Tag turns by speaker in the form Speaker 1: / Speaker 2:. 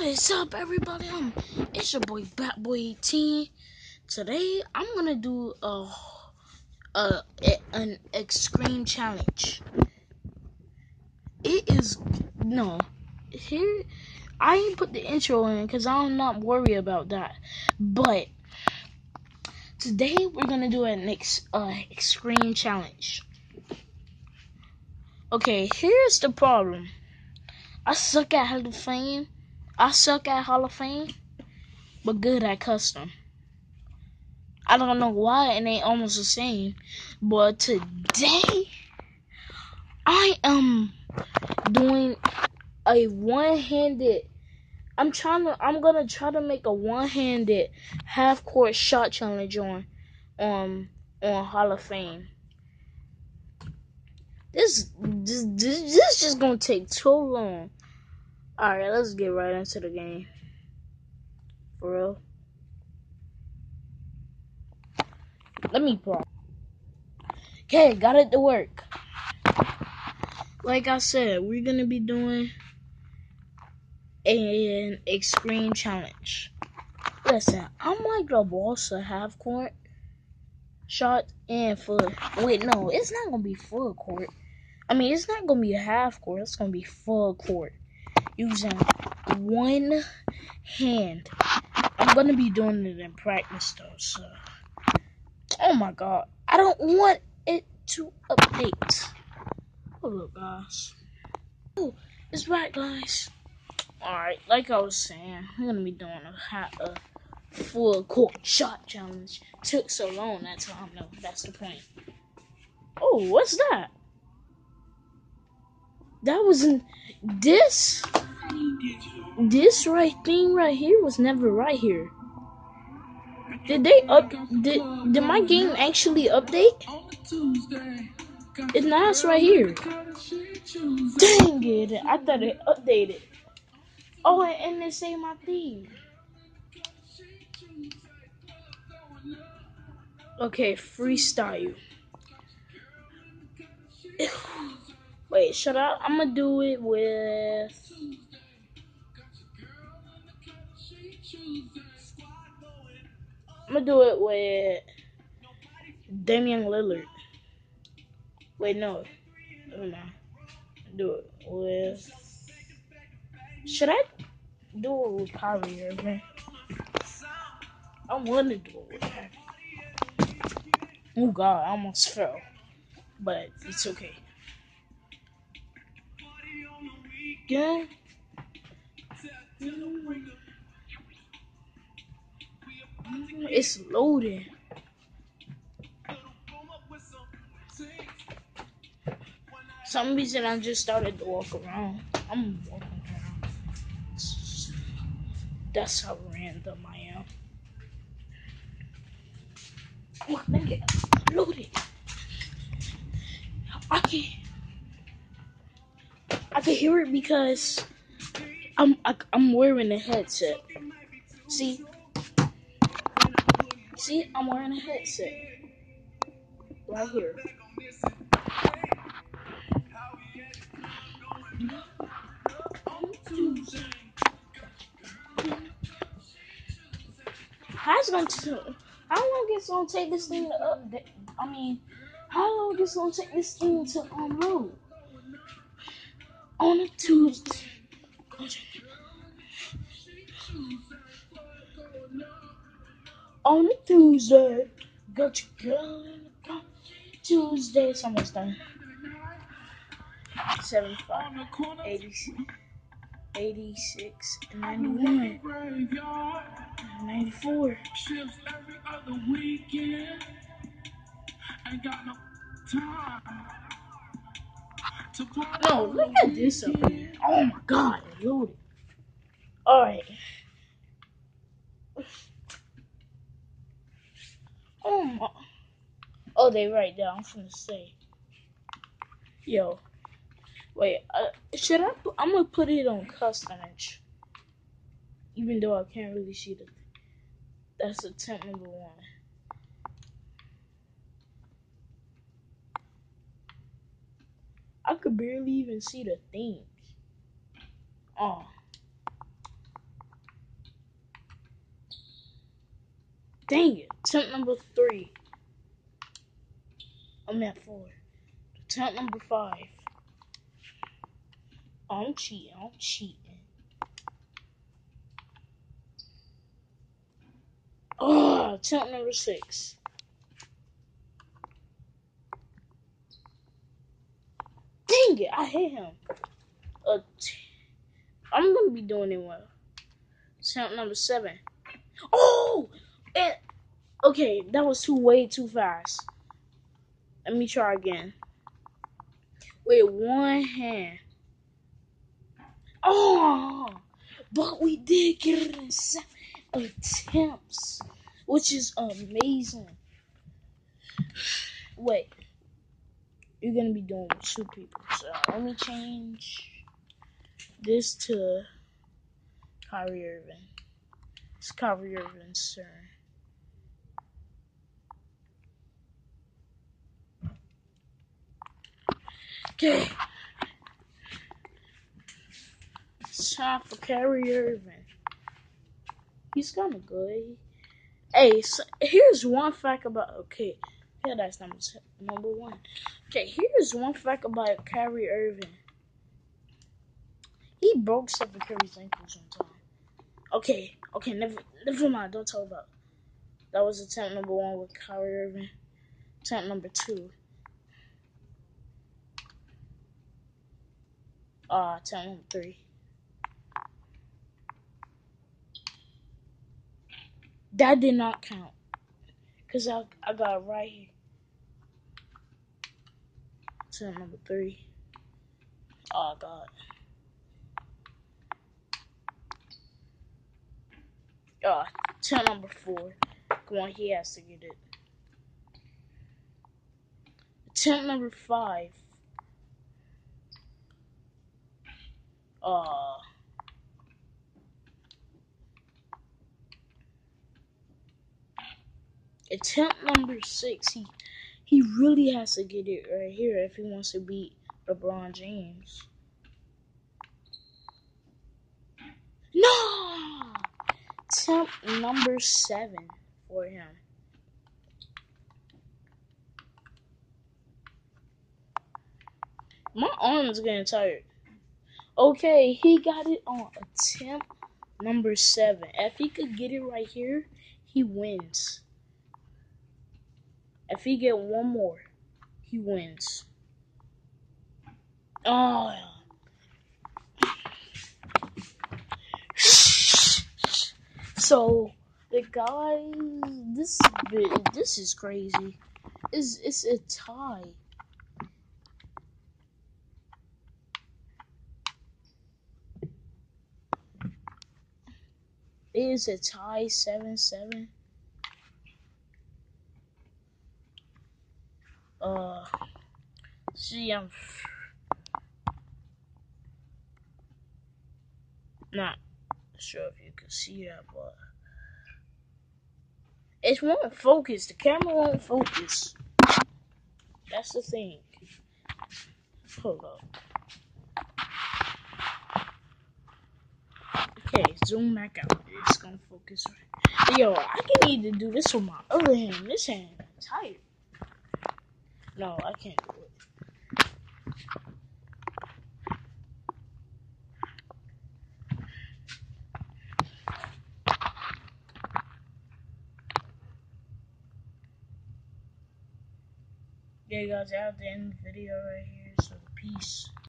Speaker 1: What is up, everybody? Um, it's your boy Batboy 18. Today, I'm gonna do a, a, a an extreme challenge. It is no here. I ain't put the intro in because I'm not worried about that. But today, we're gonna do an ex, uh, extreme challenge. Okay, here's the problem. I suck at Hall of Fame. I suck at Hall of Fame, but good at custom. I don't know why it ain't almost the same, but today I am doing a one-handed. I'm trying to. I'm gonna try to make a one-handed half-court shot challenge on, on, on Hall of Fame. This this this, this is just gonna take too long. Alright, let's get right into the game. For real. Let me pause. Okay, got it to work. Like I said, we're gonna be doing an extreme challenge. Listen, I'm like the boss of half court shot and full. Wait, no, it's not gonna be full court. I mean, it's not gonna be half court. It's gonna be full court using one hand. I'm gonna be doing it in practice though. So, oh my god, I don't want it to update. Hold up, guys. Oh, it's back, guys. All right, like I was saying, I'm gonna be doing a, a full court shot challenge. Took so long that time, though. That's the point. Oh, what's that? That was in this. This right thing right here was never right here. Did they up? Did did my game actually update? It's it's right here. Dang it! I thought it updated. Oh, and they say my theme. Okay, freestyle. Wait, shut up. I'm gonna do it with. Gonna do it with Damian Lillard. Wait, no. Never mind. Do it with. Should I do it with Kyrie Irving? I want to do it with him. Oh God, I almost fell, but it's okay. Yeah. It's loading. Some reason I just started to walk around. I'm walking around. That's how random I am. Oh, nigga, loaded. I can I can hear it because I'm I, I'm wearing a headset. See, see, I'm wearing a headset right here. How's gonna how long it's gonna take this thing to update? I mean, how long it's gonna take this thing to unload on a Tuesday? On a Tuesday, got your girl in the car. Tuesday, it's almost done. 75, 86, 86, 91, 94.
Speaker 2: Shifts every other weekend. Ain't got no time
Speaker 1: No, look at this up here. Oh my god, loaded. Alright. Oh, they right there. I'm gonna say. Yo. Wait, uh, should I? I'm gonna put it on custom inch. Even though I can't really see the. That's attempt number one. I could barely even see the things. Oh. Dang it. Attempt number three. I'm at four. Attempt number five. I'm cheating. I'm cheating. Oh, attempt number six. Dang it, I hit him. T- I'm gonna be doing it well. Attempt number seven. Oh! It, okay, that was too way too fast. Let me try again. With one hand. Oh! But we did get it in seven attempts, which is amazing. Wait, you're gonna be doing with two people. So let me change this to Kyrie Irving. It's Kyrie Irving's turn. Okay. It's time for Kyrie Irving. He's kind of good. Hey, so here's one fact about. Okay, yeah, that's number number one. Okay, here's one fact about Kyrie Irving. He broke Stephen Curry's ankles one time. Okay, okay, never, never mind. Don't talk about. That was attempt number one with Kyrie Irving. Attempt number two. Uh, attempt number three. That did not count. Cause I I got right here. Attempt number three. Oh god. Uh, attempt number four. Come on, he has to get it. Attempt number five. Uh. Attempt number six. He he really has to get it right here if he wants to beat LeBron James. No! Attempt number seven for him. My arm's getting tired. Okay, he got it on attempt number seven. If he could get it right here, he wins. If he get one more, he wins. Oh. So the guy, this this is crazy. Is it's a tie. Is a tie seven seven. Uh, see, I'm not sure if you can see that, but it won't focus. The camera won't focus. That's the thing. Hold up. Okay, zoom back out. It's gonna focus right. Yo, I can need to do this with my other hand. This hand is tired. No, I can't do it. Yeah, guys, I have to end the video right here. So, peace.